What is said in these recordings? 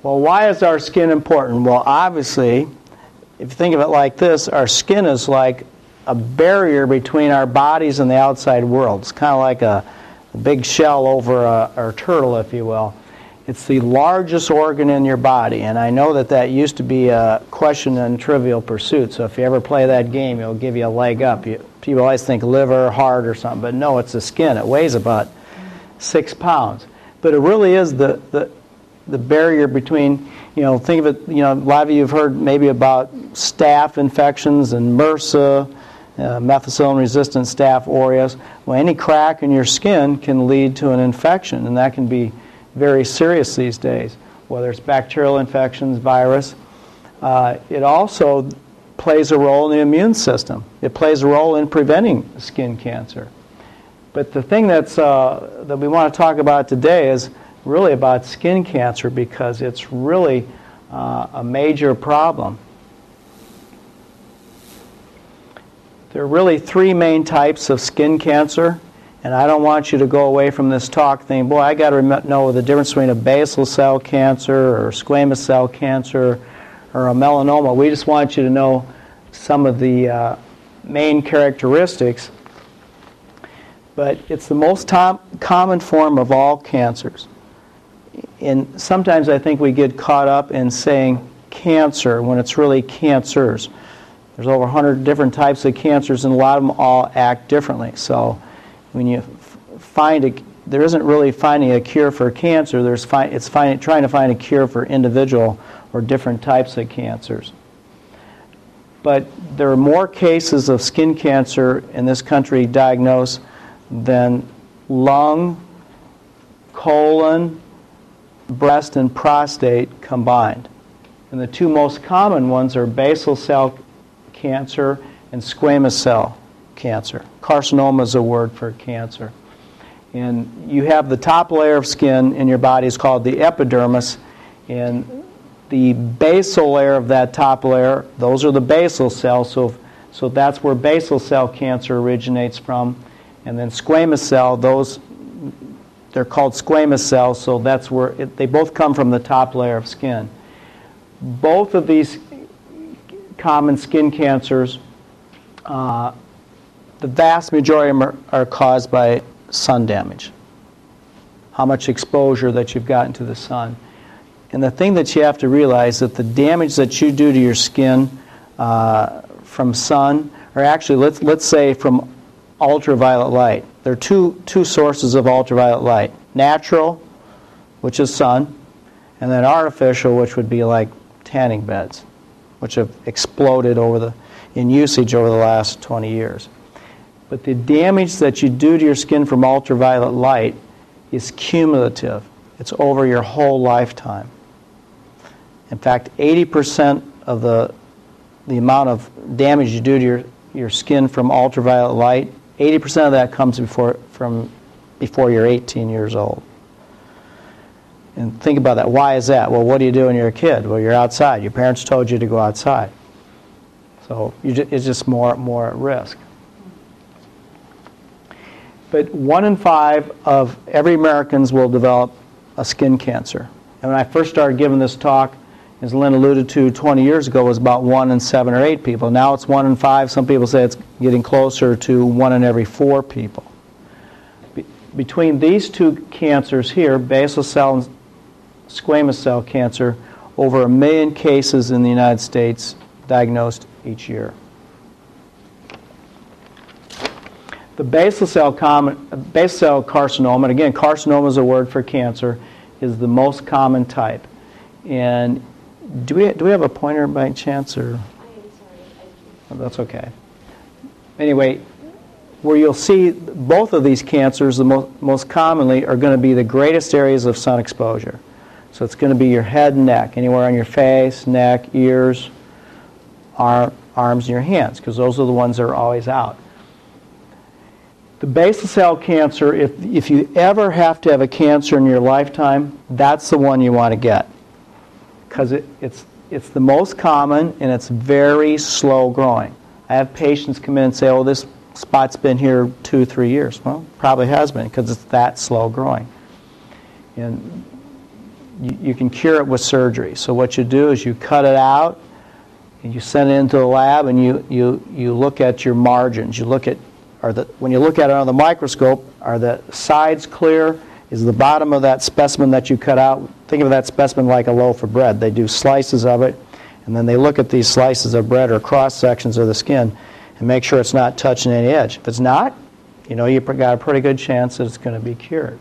Well, why is our skin important? Well, obviously, if you think of it like this, our skin is like a barrier between our bodies and the outside world. It's kind of like a, a big shell over a, turtle, if you will. It's the largest organ in your body, and I know that that used to be a question in Trivial Pursuit. So if you ever play that game, it'll give you a leg up. You, people always think liver, heart, or something, but no, it's the skin. It weighs about six pounds, but it really is the the, the barrier between. You know, think of it. You know, a lot of you have heard maybe about staph infections and MRSA. Uh, methicillin-resistant staph aureus. Well, any crack in your skin can lead to an infection, and that can be very serious these days, whether it's bacterial infections, virus. Uh, it also plays a role in the immune system. It plays a role in preventing skin cancer. But the thing that's, uh, that we want to talk about today is really about skin cancer because it's really uh, a major problem. There are really three main types of skin cancer. And I don't want you to go away from this talk thinking, boy, I got to know the difference between a basal cell cancer or squamous cell cancer or a melanoma. We just want you to know some of the uh, main characteristics. But it's the most common form of all cancers. And sometimes I think we get caught up in saying cancer when it's really cancers. There's over 100 different types of cancers, and a lot of them all act differently. So when you find a, there isn't really finding a cure for cancer. There's fi- it's find, trying to find a cure for individual or different types of cancers. But there are more cases of skin cancer in this country diagnosed than lung, colon, breast, and prostate combined. And the two most common ones are basal cell cancer and squamous cell cancer. Carcinoma is a word for cancer. And you have the top layer of skin in your body is called the epidermis, and the basal layer of that top layer, those are the basal cells. So, so that's where basal cell cancer originates from. And then squamous cell, those they're called squamous cells, so that's where it, they both come from the top layer of skin. Both of these common skin cancers uh, the vast majority of them are, are caused by sun damage. How much exposure that you've gotten to the sun. And the thing that you have to realize is that the damage that you do to your skin uh, from sun, or actually let's, let's say from ultraviolet light. There are two, two sources of ultraviolet light. Natural, which is sun, and then artificial, which would be like tanning beds, which have exploded over the, in usage over the last 20 years. But the damage that you do to your skin from ultraviolet light is cumulative. It's over your whole lifetime. In fact, 80% of the, the amount of damage you do to your, your skin from ultraviolet light, 80% of that comes before, from before you're 18 years old. And think about that. Why is that? Well, what do you do when you're a kid? Well, you're outside. Your parents told you to go outside. So just, it's just more, more at risk but one in five of every Americans will develop a skin cancer. And when I first started giving this talk, as Lynn alluded to 20 years ago, was about one in seven or eight people. Now it's one in five. Some people say it's getting closer to one in every four people. Be- between these two cancers here, basal cell and squamous cell cancer, over a million cases in the United States diagnosed each year. The basal cell, common, basal cell carcinoma, and again, carcinoma is a word for cancer, is the most common type. And do we, do we have a pointer by chance? Or? Oh, that's okay. Anyway, where you'll see both of these cancers, the mo- most commonly, are going to be the greatest areas of sun exposure. So it's going to be your head and neck, anywhere on your face, neck, ears, arm, arms, and your hands, because those are the ones that are always out. The basal cell cancer, if, if you ever have to have a cancer in your lifetime, that's the one you want to get. Because it, it's, it's the most common and it's very slow growing. I have patients come in and say, oh, this spot's been here two, three years. Well, probably has been because it's that slow growing. And you, you can cure it with surgery. So what you do is you cut it out, and you send it into the lab, and you, you, you look at your margins. You look at, are the, when you look at it under the microscope, are the sides clear? Is the bottom of that specimen that you cut out, think of that specimen like a loaf of bread. They do slices of it, and then they look at these slices of bread or cross sections of the skin and make sure it's not touching any edge. If it's not, you know you've got a pretty good chance that it's going to be cured.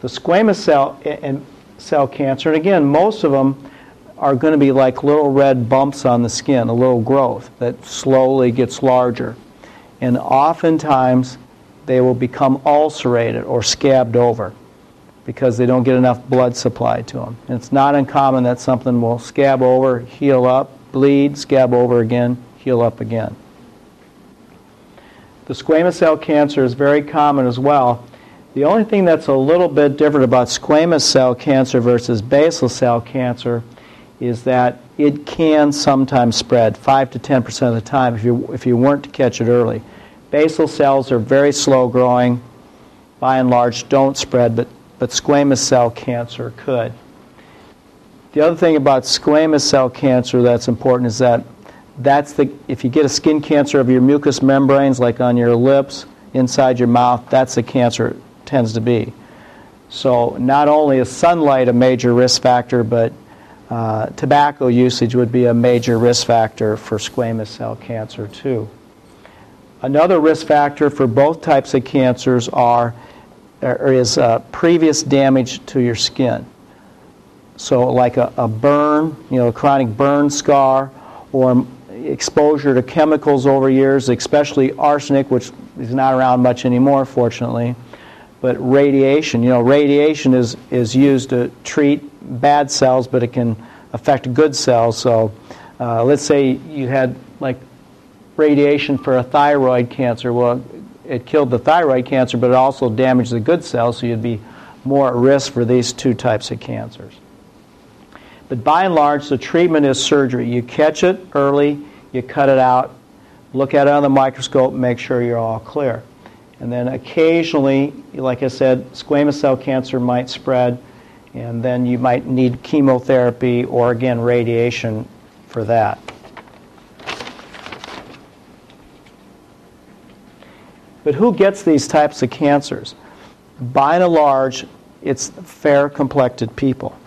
The squamous cell and cell cancer, and again, most of them are going to be like little red bumps on the skin, a little growth that slowly gets larger. And oftentimes they will become ulcerated or scabbed over because they don't get enough blood supply to them. And it's not uncommon that something will scab over, heal up, bleed, scab over again, heal up again. The squamous cell cancer is very common as well. The only thing that's a little bit different about squamous cell cancer versus basal cell cancer is that it can sometimes spread 5 to 10% of the time if you, if you weren't to catch it early. Basal cells are very slow growing, by and large don't spread, but, but squamous cell cancer could. The other thing about squamous cell cancer that's important is that that's the, if you get a skin cancer of your mucous membranes, like on your lips, inside your mouth, that's the cancer it tends to be. So not only is sunlight a major risk factor, but uh, tobacco usage would be a major risk factor for squamous cell cancer too. Another risk factor for both types of cancers are or is uh, previous damage to your skin. So, like a, a burn, you know, a chronic burn scar, or exposure to chemicals over years, especially arsenic, which is not around much anymore, fortunately. But radiation, you know, radiation is, is used to treat bad cells, but it can affect good cells. So, uh, let's say you had like radiation for a thyroid cancer. Well, it killed the thyroid cancer, but it also damaged the good cells, so you'd be more at risk for these two types of cancers. But by and large, the treatment is surgery. You catch it early, you cut it out, look at it on the microscope, make sure you're all clear. And then occasionally, like I said, squamous cell cancer might spread, and then you might need chemotherapy or again radiation for that. But who gets these types of cancers? By and large, it's fair complected people.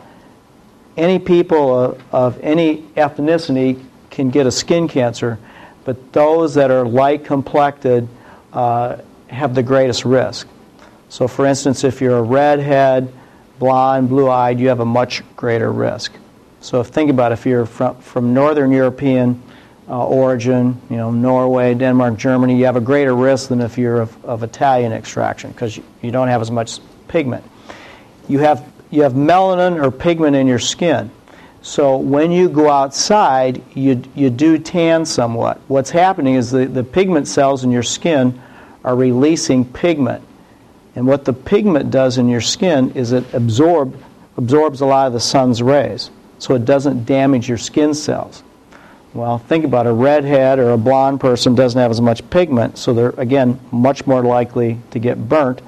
Any people of, of, any ethnicity can get a skin cancer, but those that are light complected uh, have the greatest risk. So, for instance, if you're a redhead, blonde, blue eyed, you have a much greater risk. So, think about if you're from, from Northern European uh, origin, you know, Norway, Denmark, Germany, you have a greater risk than if you're of, of Italian extraction because you, you don't have as much pigment. You have, you have melanin or pigment in your skin. So when you go outside, you, you do tan somewhat. What's happening is the, the pigment cells in your skin are releasing pigment. And what the pigment does in your skin is it absorb, absorbs a lot of the sun's rays. So it doesn't damage your skin cells. Well, think about it. a redhead or a blonde person doesn't have as much pigment, so they're again much more likely to get burnt,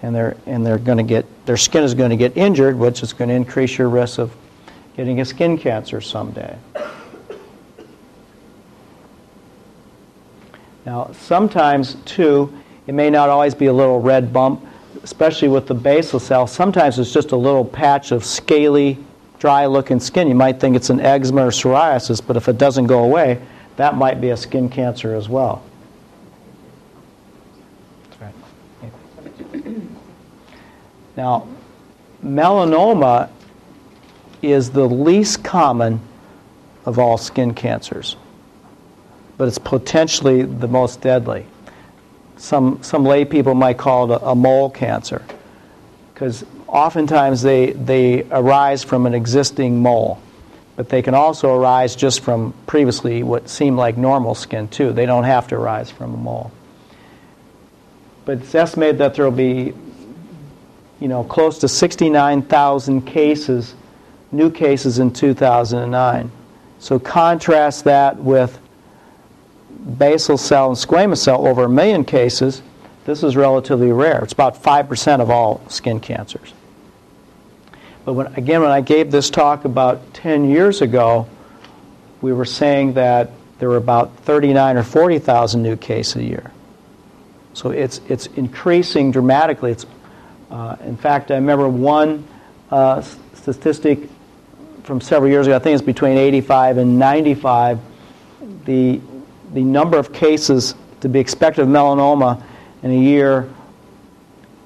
and they're and they're going to get their skin is going to get injured, which is going to increase your risk of getting a skin cancer someday. Now, sometimes too, it may not always be a little red bump, especially with the basal cell. Sometimes it's just a little patch of scaly dry looking skin, you might think it's an eczema or psoriasis, but if it doesn't go away, that might be a skin cancer as well. Now, melanoma is the least common of all skin cancers, but it's potentially the most deadly. Some, some lay people might call it a, a mole cancer because oftentimes they, they arise from an existing mole, but they can also arise just from previously what seemed like normal skin, too. They don't have to arise from a mole. But it's estimated that there will be, you know, close to 69,000 cases, new cases in 2009. So contrast that with basal cell and squamous cell, over a million cases. This is relatively rare. It's about 5% of all skin cancers. But when, again, when I gave this talk about 10 years ago, we were saying that there were about 39 or 40,000 new cases a year. So it's, it's increasing dramatically. It's, uh, in fact, I remember one uh, statistic from several years ago, I think it's between 85 and 95, the, the number of cases to be expected of melanoma in a year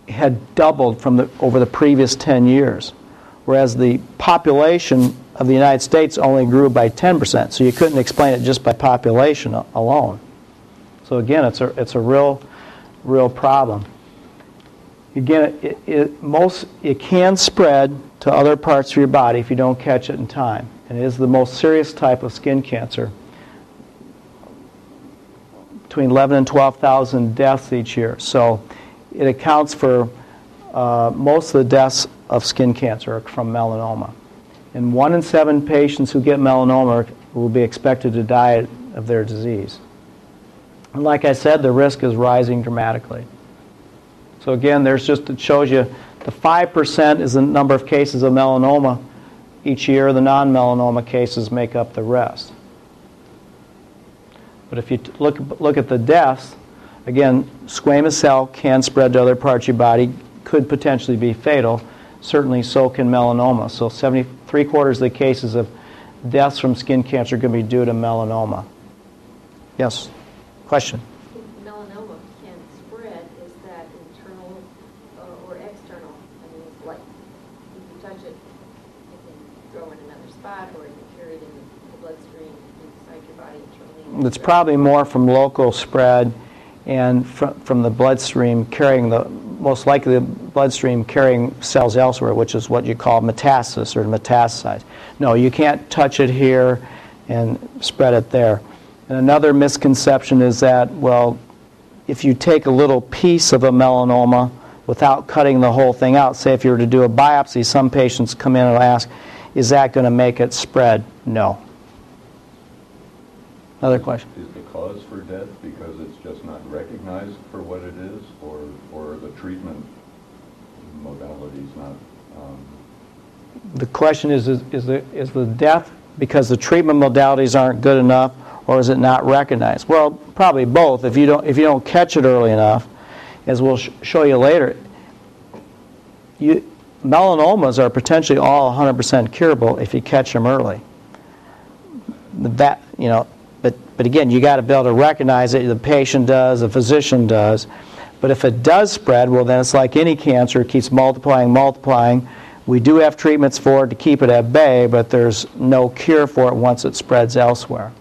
had doubled from the, over the previous 10 years, whereas the population of the United States only grew by 10%. So you couldn't explain it just by population alone. So again, it's a, it's a real, real problem. Again, it, it, most, it can spread to other parts of your body if you don't catch it in time. And it is the most serious type of skin cancer. Between 11 and 12,000 deaths each year. So it accounts for uh, most of the deaths of skin cancer from melanoma. And one in seven patients who get melanoma will be expected to die of their disease. And like I said, the risk is rising dramatically. So again, there's just it shows you the 5% is the number of cases of melanoma each year. The non-melanoma cases make up the rest. But if you look, look at the deaths, again, squamous cell can spread to other parts of your body, could potentially be fatal. Certainly, so can melanoma. So, 73 quarters of the cases of deaths from skin cancer can be due to melanoma. Yes? Question? Melanoma can spread. Is that internal or external? I mean, it's like if you touch it, it can grow in another spot, or it can carry it in the bloodstream inside your body internally. It's probably more from local spread and from, from the bloodstream carrying the most likely the bloodstream carrying cells elsewhere, which is what you call metastasis or metastasize. No, you can't touch it here and spread it there. And another misconception is that, well, if you take a little piece of a melanoma without cutting the whole thing out, say if you were to do a biopsy, some patients come in and ask, is that going to make it spread? No. Another question. Is the cause for death because it's just not recognized for what it is, or, or the treatment modalities not? Um... The question is, is, is, the, is the death because the treatment modalities aren't good enough, or is it not recognized? Well, probably both. If you don't, if you don't catch it early enough, as we'll sh- show you later, you, melanomas are potentially all 100% curable if you catch them early. That you know, but, but again, you got to be able to recognize it. The patient does, the physician does. But if it does spread, well, then it's like any cancer. It keeps multiplying, multiplying. We do have treatments for it to keep it at bay, but there's no cure for it once it spreads elsewhere.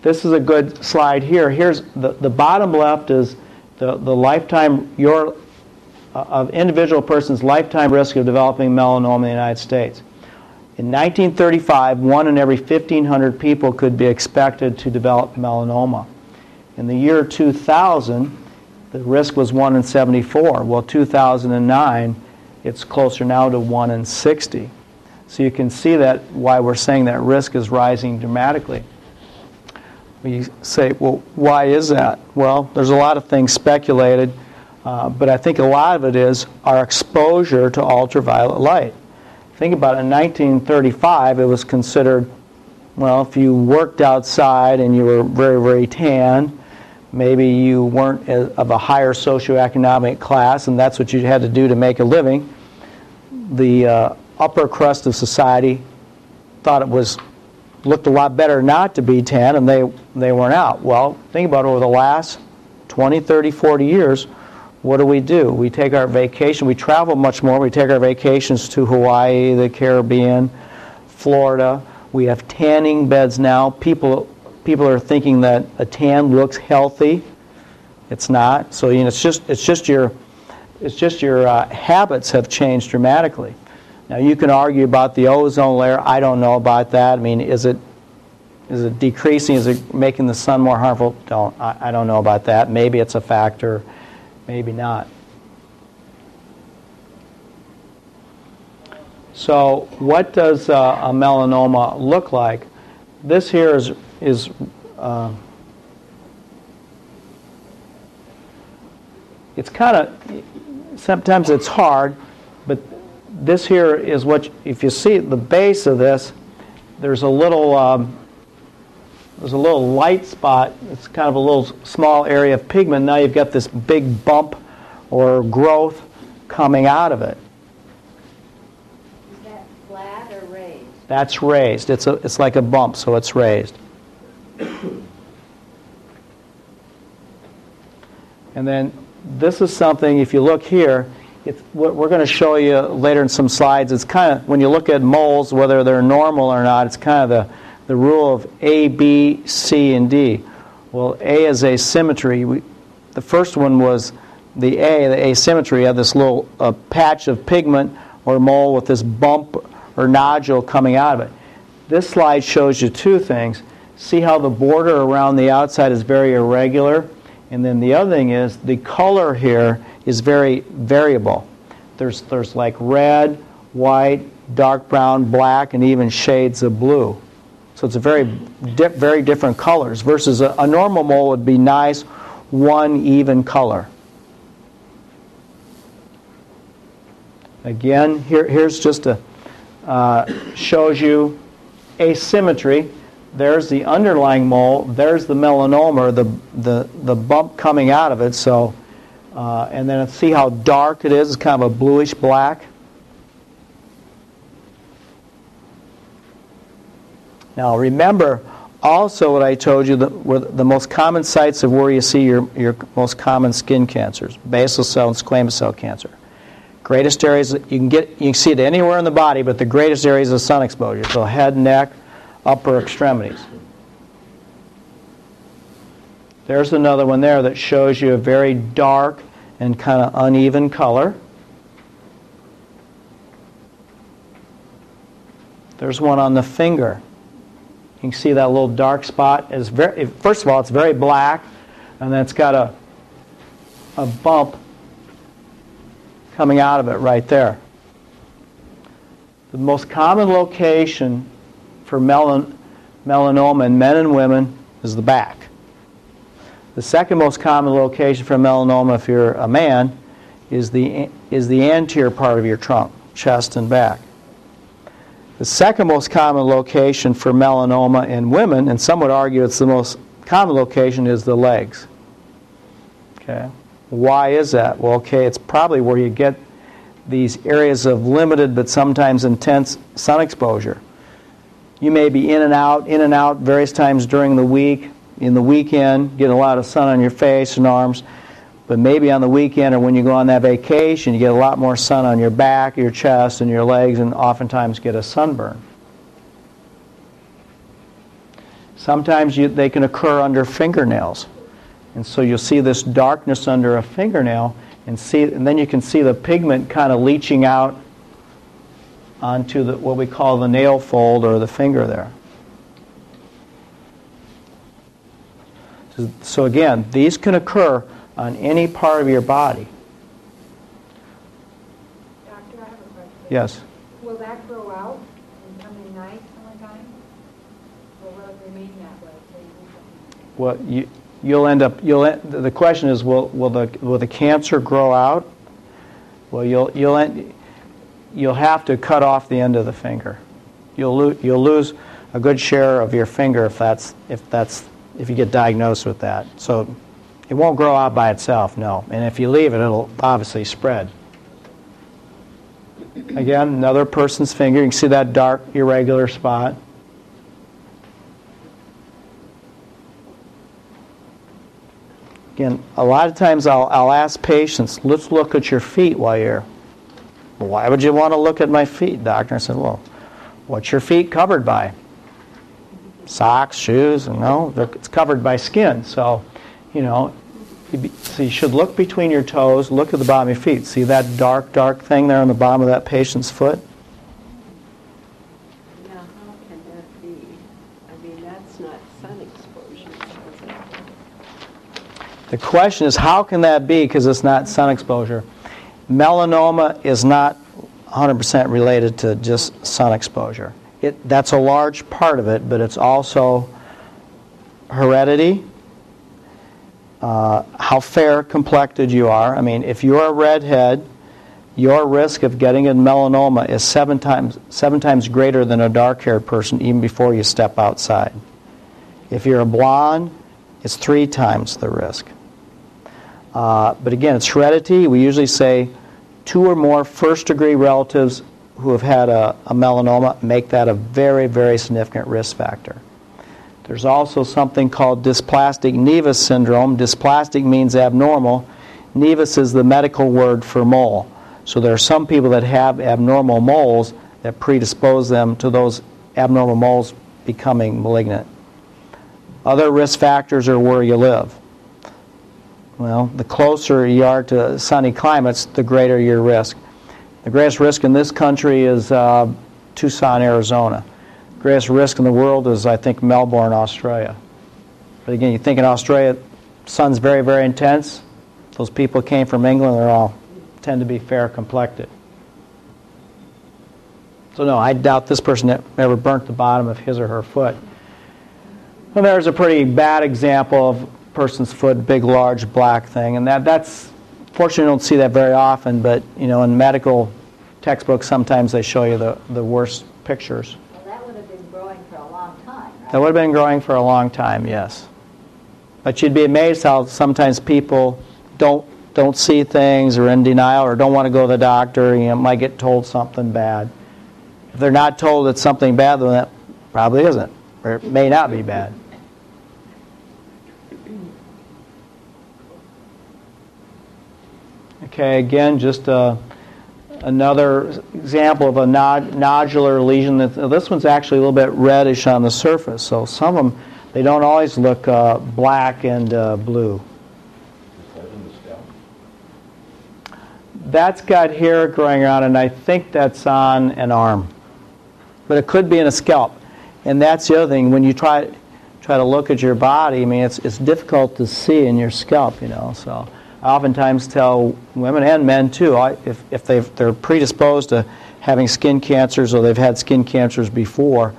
This is a good slide here. Here's the, the bottom left is the, the lifetime, your uh, of individual person's lifetime risk of developing melanoma in the United States. In 1935, one in every 1,500 people could be expected to develop melanoma. In the year 2000, the risk was 1 in 74. Well, 2009, it's closer now to 1 in 60. So you can see that why we're saying that risk is rising dramatically. We say, well, why is that? Well, there's a lot of things speculated, uh, but I think a lot of it is our exposure to ultraviolet light. Think about it, in 1935, it was considered, well, if you worked outside and you were very, very tan, maybe you weren't of a higher socioeconomic class, and that's what you had to do to make a living. The uh, upper crust of society thought it was looked a lot better not to be tan, and they, they weren't out. Well, think about it, over the last 20, 30, 40 years, what do we do? We take our vacation, we travel much more. We take our vacations to Hawaii, the Caribbean, Florida. We have tanning beds now. People, people are thinking that a tan looks healthy. It's not. So you know, it's just it's just your it's just your uh, habits have changed dramatically. Now you can argue about the ozone layer. I don't know about that. I mean, is it is it decreasing? Is it making the sun more harmful? Don't I, I don't know about that. Maybe it's a factor maybe not. So, what does uh, a melanoma look like? This here is, is uh, it's kind of, sometimes it's hard, but this here is what, if you see the base of this, there's a little, um, there's a little light spot. It's kind of a little small area of pigment. Now you've got this big bump or growth coming out of it. Is that flat or raised? That's raised. It's, a, it's like a bump, so it's raised. And then this is something, if you look here, it's, what we're going to show you later in some slides. It's kind of, when you look at moles, whether they're normal or not, it's kind of the, the rule of A, B, C, and D. Well, A is asymmetry. We, the first one was the A, the asymmetry, had this little uh, patch of pigment or mole with this bump or nodule coming out of it. This slide shows you two things. See how the border around the outside is very irregular? And then the other thing is the color here is very variable. There's, there's like red, white, dark brown, black, and even shades of blue. So it's a very, di- very different colors versus a, a normal mole would be nice, one even color. Again, here, here's just a, uh, shows you asymmetry. There's the underlying mole. There's the melanoma, the, the, the bump coming out of it. So, uh, and then see how dark it is. It's kind of a bluish black. Now remember also what I told you, the, the most common sites of where you see your, your most common skin cancers, basal cell and squamous cell cancer. Greatest areas, you can, get, you can see it anywhere in the body, but the greatest areas of sun exposure. So head, neck, upper extremities. There's another one there that shows you a very dark and kind of uneven color. There's one on the finger. You can see that little dark spot is very first of all it's very black and then it's got a a bump coming out of it right there. The most common location for melan- melanoma in men and women is the back. The second most common location for melanoma if you're a man is the, is the anterior part of your trunk, chest and back. The second most common location for melanoma in women, and some would argue it's the most common location, is the legs. Okay. Why is that? Well, okay, it's probably where you get these areas of limited but sometimes intense sun exposure. You may be in and out, in and out various times during the week, in the weekend, get a lot of sun on your face and arms. But maybe on the weekend or when you go on that vacation, you get a lot more sun on your back, your chest, and your legs, and oftentimes get a sunburn. Sometimes you, they can occur under fingernails. And so you'll see this darkness under a fingernail, and, see, and then you can see the pigment kind of leaching out onto the, what we call the nail fold or the finger there. So, so again, these can occur on any part of your body. Doctor, I have a question. Yes. Will that grow out and come in nice summertime? Or will it remain that way? till you do something? Well, you, you'll end up. You'll. The question is, will will the will the cancer grow out? Well, you'll you'll end, you'll have to cut off the end of the finger. You'll lo- you'll lose a good share of your finger if that's if that's if you get diagnosed with that. So it won't grow out by itself, no. And if you leave it, it'll obviously spread. Again, another person's finger. You can see that dark irregular spot. Again, a lot of times I'll, I'll ask patients, let's look at your feet while you're. "Well, Why would you want to look at my feet, doctor? I said, well, what's your feet covered by? Socks, shoes, and no, it's covered by skin. So, you know, you so you should look between your toes, look at the bottom of your feet. See that dark, dark thing there on the bottom of that patient's foot? Now, how can that be? I mean, that's not sun exposure. The question is, how can that be? Because it's not sun exposure. Melanoma is not 100% related to just sun exposure. It, that's a large part of it, but it's also heredity, uh, how fair complected you are. I mean, if you're a redhead, your risk of getting a melanoma is seven times, seven times greater than a dark haired person even before you step outside. If you're a blonde, it's three times the risk. Uh, but again, it's heredity. We usually say two or more first degree relatives who have had a, a, melanoma make that a very, very significant risk factor. There's also something called dysplastic nevus syndrome. Dysplastic means abnormal. Nevus is the medical word for mole. So there are some people that have abnormal moles that predispose them to those abnormal moles becoming malignant. Other risk factors are where you live. Well, the closer you are to sunny climates, the greater your risk. The greatest risk in this country is uh, Tucson, Arizona. Greatest risk in the world is, I think, Melbourne, Australia. But again, you think in Australia, sun's very, very intense. Those people came from England, they're all tend to be fair complected. So no, I doubt this person ever burnt the bottom of his or her foot. And there's a pretty bad example of a person's foot, big, large, black thing, and that, that's fortunately you don't see that very often. But you know, in medical textbooks, sometimes they show you the, the worst pictures. Well, that would have been growing for a long time, right? That would have been growing for a long time, yes. But you'd be amazed how sometimes people don't don't see things or in denial or don't want to go to the doctor, you know, might get told something bad. If they're not told it's something bad, then that probably isn't, or it may not be bad. Okay, again, just uh, another example of a nod- nodular lesion. This one's actually a little bit reddish on the surface, so some of them, they don't always look uh, black and uh, blue. That's got hair growing around, and I think that's on an arm. But it could be in a scalp. And that's the other thing. When you try, try to look at your body, I mean, it's, it's difficult to see in your scalp, you know. So I oftentimes tell women and men too, if, if they've, they're predisposed to having skin cancers or they've had skin cancers before,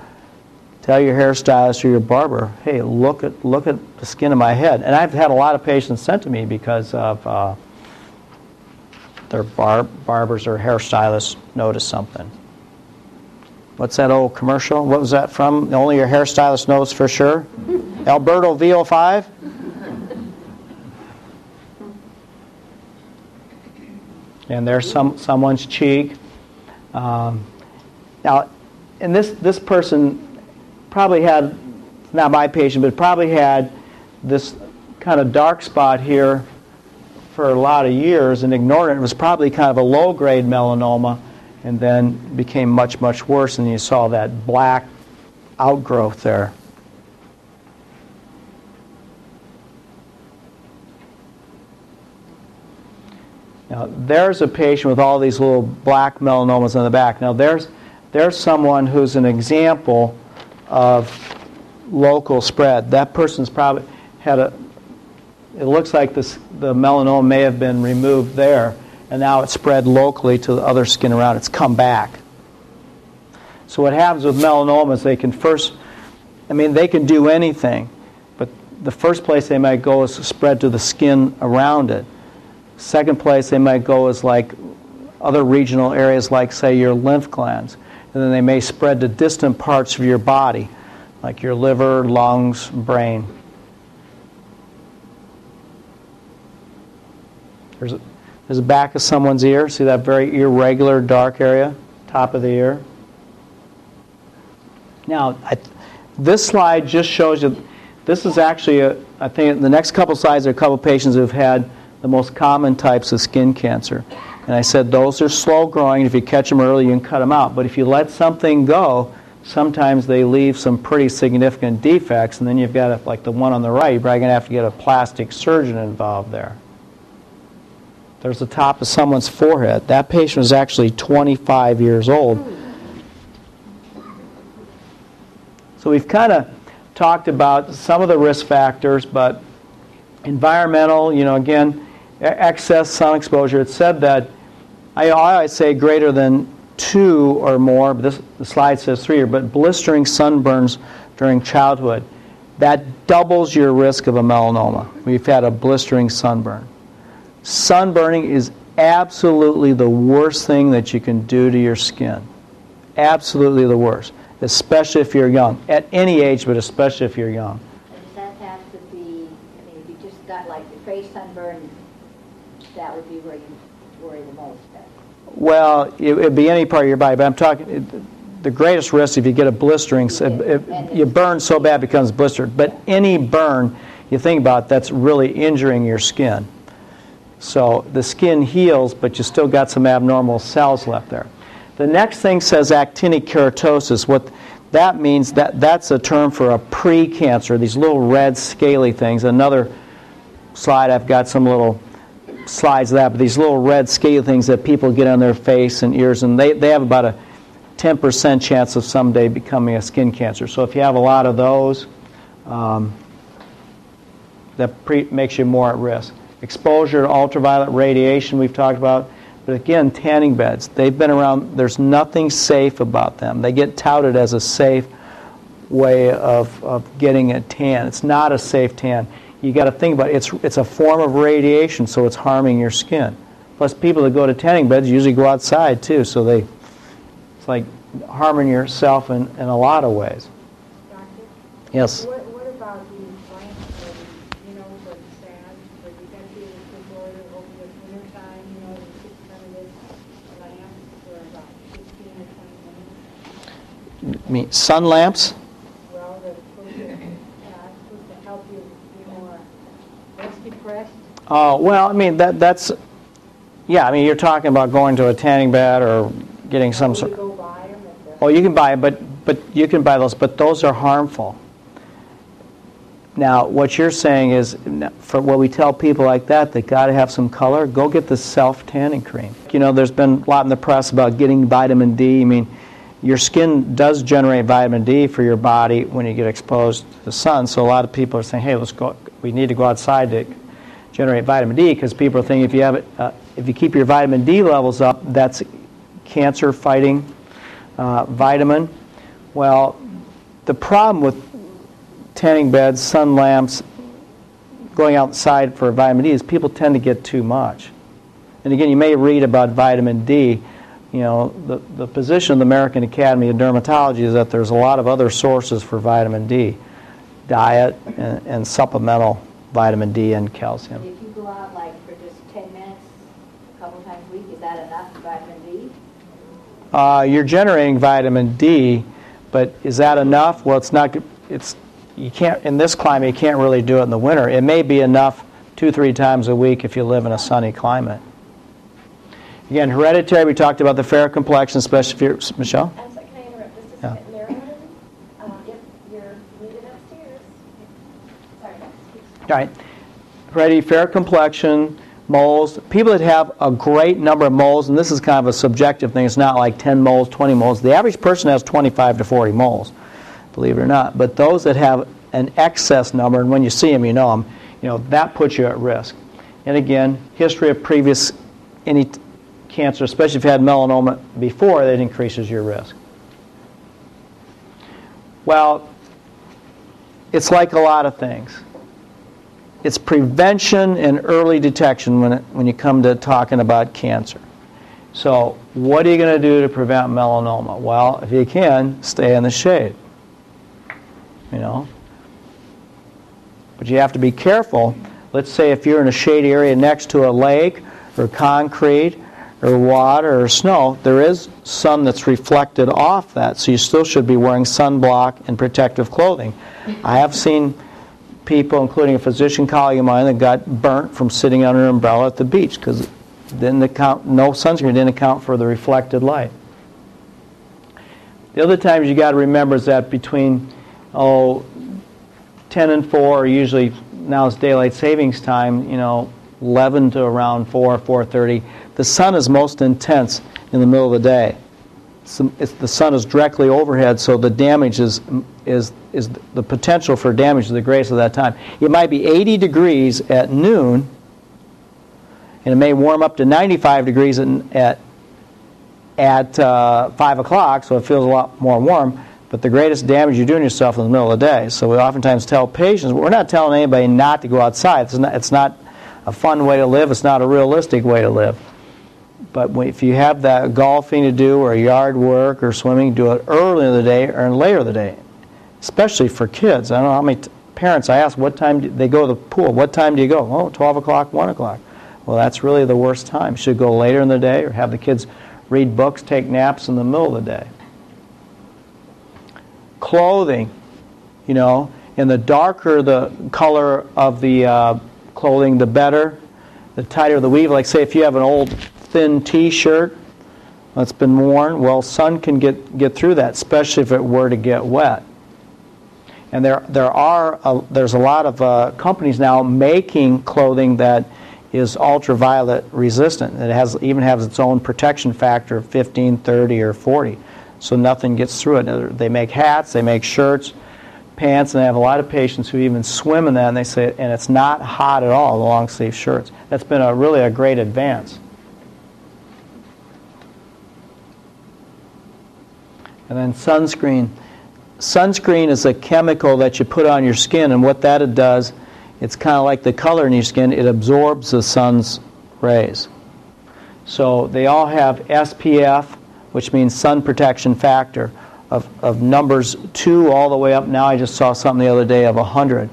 tell your hairstylist or your barber, hey, look at, look at the skin of my head. And I've had a lot of patients sent to me because of uh, their bar- barbers or hairstylists notice something. What's that old commercial? What was that from? Only your hairstylist knows for sure? Alberto VO5? And there's some someone's cheek. Um, now, and this this person probably had not my patient, but probably had this kind of dark spot here for a lot of years and ignored it. It was probably kind of a low grade melanoma, and then became much much worse, and you saw that black outgrowth there. Now, there's a patient with all these little black melanomas on the back. Now, there's, there's someone who's an example of local spread. That person's probably had a, it looks like this, the melanoma may have been removed there, and now it's spread locally to the other skin around. It's come back. So, what happens with melanomas, they can first, I mean, they can do anything, but the first place they might go is spread to the skin around it. Second place they might go is like other regional areas, like, say, your lymph glands. And then they may spread to distant parts of your body, like your liver, lungs, brain. There's a, there's the back of someone's ear. See that very irregular dark area? Top of the ear. Now, I, this slide just shows you, this is actually, a, I think the next couple slides are a couple patients who've had the most common types of skin cancer. And I said those are slow growing. If you catch them early, you can cut them out. But if you let something go, sometimes they leave some pretty significant defects, and then you've got, a, like the one on the right, you're probably going to have to get a plastic surgeon involved there. There's the top of someone's forehead. That patient was actually 25 years old. So we've kind of talked about some of the risk factors, but environmental, you know, again, excess sun exposure. It said that I always say greater than two or more, but this, the slide says three, but blistering sunburns during childhood. That doubles your risk of a melanoma. We've had a blistering sunburn. Sunburning is absolutely the worst thing that you can do to your skin. Absolutely the worst, especially if you're young. At any age, but especially if you're young. Does that have to be, I mean, if you just got like face that would be where you worry the most then? Well, it would be any part of your body, but I'm talking, it- the greatest risk if you get a blistering, s- if- if you burn so bad it becomes blistered. But any burn, you think about, that's really injuring your skin. So the skin heals, but you still got some abnormal cells left there. The next thing says actinic keratosis. What that means, that, that's a term for a pre-cancer, these little red scaly things. Another slide, I've got some little slides of that, but these little red scaly things that people get on their face and ears, and they, they have about a 10% chance of someday becoming a skin cancer. So if you have a lot of those, um, that pre- makes you more at risk. Exposure to ultraviolet radiation, we've talked about. But again, tanning beds, they've been around, there's nothing safe about them. They get touted as a safe way of, of getting a tan. It's not a safe tan. You got to think about it. It's, it's a form of radiation, so it's harming your skin. Plus, people that go to tanning beds usually go outside too, so they, it's like harming yourself in, in a lot of ways. Doctor? Yes. What, what about these lamps, you know, the sand, where you got the over the winter time, you know, the six lamps for about fifteen or twenty minutes? I mean, sun lamps? Well, they're supposed to, uh, supposed to help you be more less Oh, well, I mean, that, that's, yeah, I mean, you're talking about going to a tanning bed or getting some sort you go buy them at the? Oh, you can buy, but but you can buy those, but those are harmful. Now, what you're saying is, for what we tell people like that, that got to have some color, go get the self tanning cream. You know, there's been a lot in the press about getting vitamin D. I mean, your skin does generate vitamin D for your body when you get exposed to the sun. So a lot of people are saying, hey, let's go. We need to go outside to generate vitamin D because people are thinking if you have it, uh, if you keep your vitamin D levels up, that's cancer fighting uh, vitamin. Well, the problem with tanning beds, sun lamps, going outside for vitamin D is people tend to get too much. And again, you may read about vitamin D. You know, the, the position of the American Academy of Dermatology is that there's a lot of other sources for vitamin D diet and, and supplemental vitamin D and calcium. If you go out like for just ten minutes, a couple times a week, is that enough vitamin D? Uh, you're generating vitamin D, but is that enough? Well, it's not. It's you can't in this climate. You can't really do it in the winter. It may be enough two, three times a week if you live in a sunny climate. Again, hereditary. We talked about the fair complexion, especially if you're Michelle. I'm sorry, can I interrupt just a Yeah. second? Marilyn, um, if you're needed upstairs. Sorry, All right. Heredity, fair complexion, moles. People that have a great number of moles, and this is kind of a subjective thing. It's not like 10 moles, 20 moles. The average person has 25 to 40 moles, believe it or not. But those that have an excess number, and when you see them, you know them, you know, that puts you at risk. And again, history of previous any cancer, especially if you had melanoma before, that increases your risk. Well, it's like a lot of things it's prevention and early detection when, it, when you come to talking about cancer. So, what are you going to do to prevent melanoma? Well, if you can, stay in the shade. You know? But you have to be careful. Let's say if you're in a shady area next to a lake or concrete or water or snow, there is sun that's reflected off that. So, you still should be wearing sunblock and protective clothing. I have seen people, including a physician colleague of mine, that got burnt from sitting under an umbrella at the beach because didn't account, no sunscreen didn't account for the reflected light. The other times you got to remember is that between oh 10 and 4, or usually now it's daylight savings time, you know, 11 to around 4, 4:30, the sun is most intense in the middle of the day. Some, the sun is directly overhead, so the damage is, is, is the potential for damage is the greatest at that time. It might be 80 degrees at noon, and it may warm up to 95 degrees at, at, at uh, 5 o'clock, so it feels a lot more warm. But the greatest damage you're doing yourself in the middle of the day. So we oftentimes tell patients, we're not telling anybody not to go outside. It's not, it's not a fun way to live. It's not a realistic way to live. But if you have that golfing to do or yard work or swimming, do it early in the day or later in the day, especially for kids. I don't know how many parents I ask what time do they go to the pool. What time do you go? Oh, 12 o'clock, 1 o'clock. Well, that's really the worst time. Should go later in the day or have the kids read books, take naps in the middle of the day. Clothing, you know, and the darker the color of the uh, clothing, the better. The tighter the weave. Like, say, if you have an old thin T-shirt that's been worn, well, sun can get get through that, especially if it were to get wet. And there there are a, there's a lot of uh, companies now making clothing that is ultraviolet resistant. It has even has its own protection factor of 15, 30, or 40, so nothing gets through it. They make hats, they make shirts, pants, and I have a lot of patients who even swim in that, and they say, and it's not hot at all. The long sleeve shirts. That's been a really a great advance. And then sunscreen. Sunscreen is a chemical that you put on your skin, and what that does, it's kind of like the color in your skin, it absorbs the sun's rays. So they all have SPF, which means sun protection factor, of, of numbers 2 all the way up. Now I just saw something the other day of 100.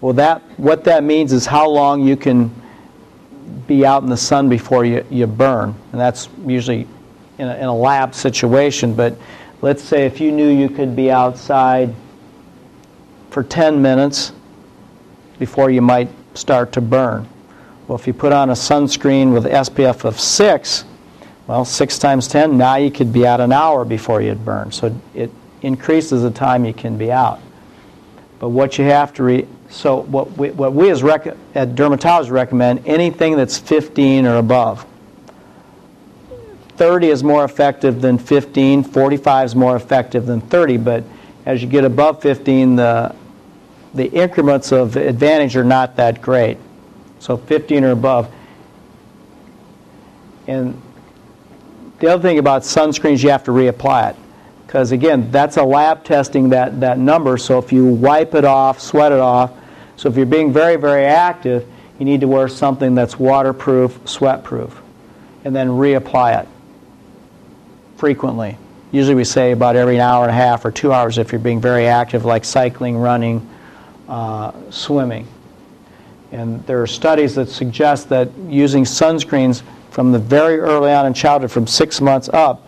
Well, that, what that means is how long you can be out in the sun before you, you burn. And that's usually in a, in a lab situation, but let's say if you knew you could be outside for 10 minutes before you might start to burn. Well, if you put on a sunscreen with SPF of 6, well, 6 times 10, now you could be out an hour before you'd burn. So it increases the time you can be out. But what you have to re- so what we, what we as rec- at dermatologists recommend anything that's 15 or above. 30 is more effective than 15, 45 is more effective than 30, but as you get above 15, the, the increments of advantage are not that great. So 15 or above. And the other thing about sunscreens, you have to reapply it. Because again, that's a lab testing that, that number, so if you wipe it off, sweat it off, so if you're being very, very active, you need to wear something that's waterproof, sweat-proof, and then reapply it frequently. Usually we say about every hour and a half or two hours if you're being very active, like cycling, running, uh, swimming. And there are studies that suggest that using sunscreens from the very early on in childhood, from six months up,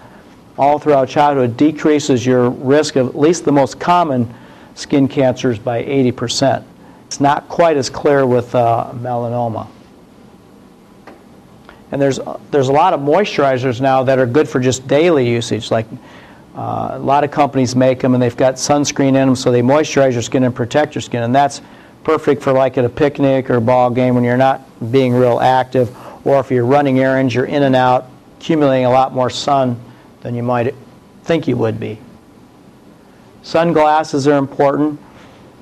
all throughout childhood, decreases your risk of at least the most common skin cancers by 80%. It's not quite as clear with uh, melanoma. And there's, there's a lot of moisturizers now that are good for just daily usage. Like uh, a lot of companies make them and they've got sunscreen in them so they moisturize your skin and protect your skin. And that's perfect for like at a picnic or a ball game when you're not being real active or if you're running errands, you're in and out, accumulating a lot more sun than you might think you would be. Sunglasses are important,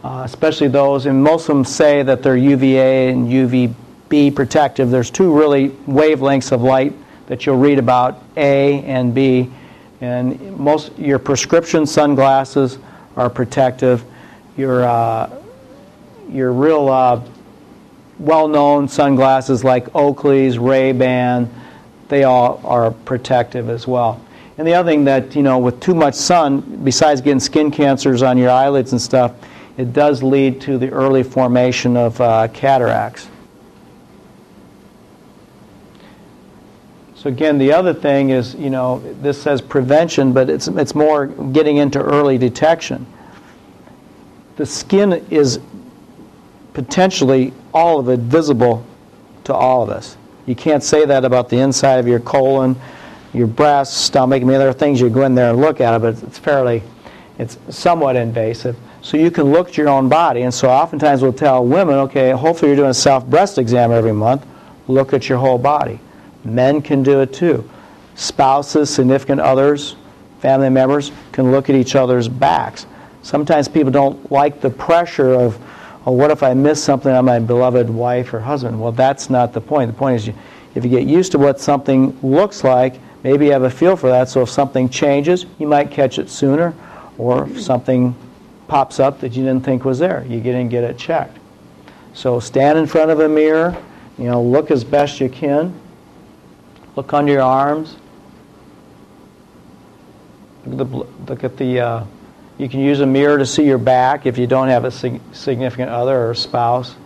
uh, especially those, and most of them say that they're UVA and UVB protective. There's two really wavelengths of light that you'll read about, A and B. And most your prescription sunglasses are protective. Your uh, your real uh, well-known sunglasses like Oakley's, Ray-Ban, they all are protective as well. And the other thing that, you know, with too much sun, besides getting skin cancers on your eyelids and stuff, it does lead to the early formation of uh, cataracts. So again, the other thing is, you know, this says prevention, but it's, it's more getting into early detection. The skin is potentially all of it visible to all of us. You can't say that about the inside of your colon, your breast, stomach. I mean, there are things you go in there and look at it, but it's fairly, it's somewhat invasive. So you can look at your own body, and so oftentimes we'll tell women, okay, hopefully you're doing a self-breast exam every month. Look at your whole body. Men can do it too. Spouses, significant others, family members can look at each other's backs. Sometimes people don't like the pressure of, oh, what if I miss something on my beloved wife or husband? Well, that's not the point. The point is, you, if you get used to what something looks like, maybe you have a feel for that. So if something changes, you might catch it sooner, or if something pops up that you didn't think was there, you get and get it checked. So stand in front of a mirror, you know, look as best you can. Look under your arms. Look at the, look at the uh, you can use a mirror to see your back if you don't have a sig- significant other or spouse.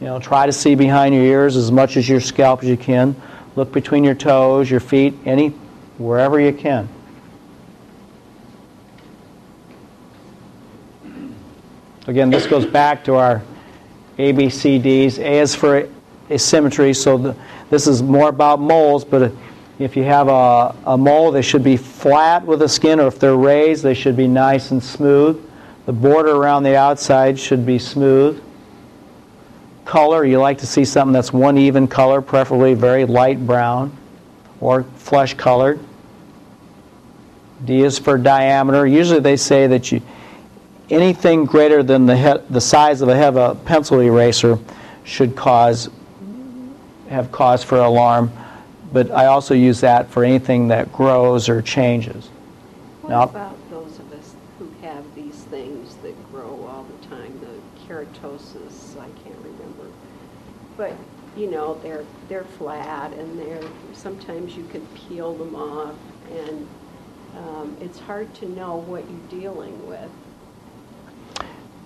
You know, try to see behind your ears as much as your scalp as you can. Look between your toes, your feet, any wherever you can. Again, this goes back to our ABCDs. A is for asymmetry, so the, this is more about moles, but if you have a, a mole, they should be flat with the skin, or if they're raised, they should be nice and smooth. The border around the outside should be smooth. Color, you like to see something that's one even color, preferably very light brown or flesh colored. D is for diameter. Usually they say that you anything greater than the, head, the size of a head of a pencil eraser should cause have cause for alarm. But I also use that for anything that grows or changes. What Now- about those of us who have these things that grow all the time, the keratosis, I can't remember. But, you know, they're, they're flat and they're, sometimes you can peel them off and um, it's hard to know what you're dealing with.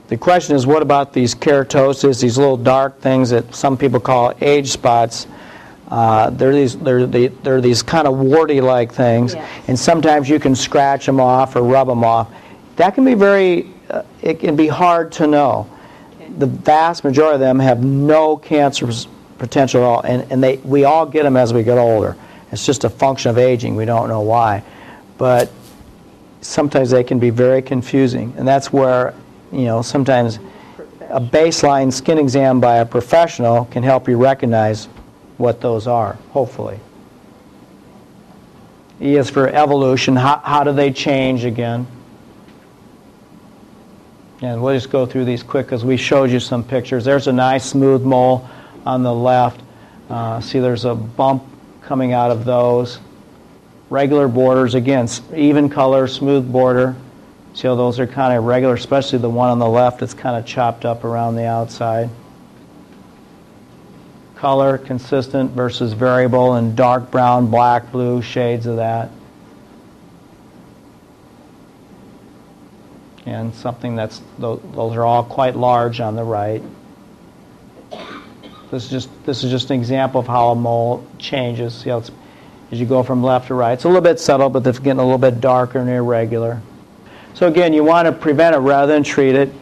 The question is, what about these keratosis, these little dark things that some people call age spots? Uh, they're these they're, the, they're these kind of warty-like things, Yes. and sometimes you can scratch them off or rub them off. That can be very, uh, it can be hard to know. Okay. The vast majority of them have no cancer potential at all, and, and they we all get them as we get older. It's just a function of aging. We don't know why, but sometimes they can be very confusing, and that's where you know sometimes a baseline skin exam by a professional can help you recognize what those are, hopefully. E is for evolution. How, how do they change again? And we'll just go through these quick because we showed you some pictures. There's a nice smooth mole on the left. Uh, see, there's a bump coming out of those. Regular borders, again, even color, smooth border. See how those are kind of regular, especially the one on the left that's kind of chopped up around the outside. Color, consistent versus variable, and dark brown, black, blue, shades of that. And something that's, those are all quite large on the right. This is just, this is just an example of how a mole changes. See how it's, as you go from left to right. It's a little bit subtle, but it's getting a little bit darker and irregular. So again, you want to prevent it rather than treat it.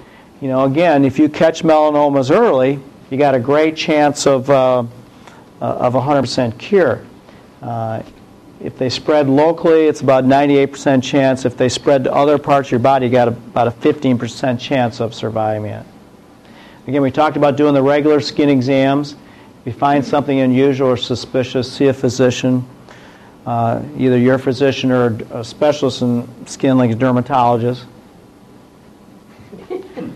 You know, again, if you catch melanomas early, you got a great chance of, uh, uh, of 100% cure. Uh, if they spread locally, it's about 98% chance. If they spread to other parts of your body, you got about a 15% chance of surviving it. Again, we talked about doing the regular skin exams. If you find something unusual or suspicious, see a physician, uh, either your physician or a specialist in skin, like a dermatologist.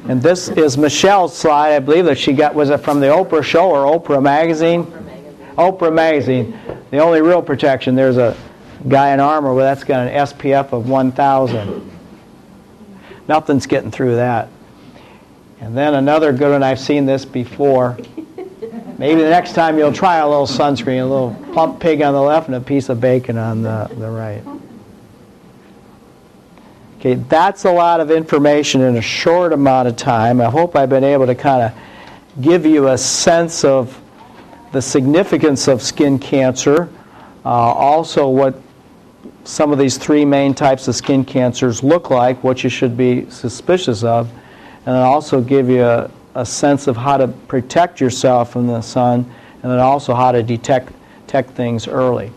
And this is Michelle's slide, I believe that she got, was it from the Oprah show or Oprah magazine? Oprah magazine. The only real protection, there's a guy in armor, well, that's got an SPF of 1,000. Nothing's getting through that. And then another good one, I've seen this before. Maybe the next time you'll try a little sunscreen, a little plump pig on the left and a piece of bacon on the, the right. Okay, that's a lot of information in a short amount of time. I hope I've been able to kind of give you a sense of the significance of skin cancer, uh, also what some of these three main types of skin cancers look like, what you should be suspicious of, and also give you a, a sense of how to protect yourself from the sun, and then also how to detect, detect things early.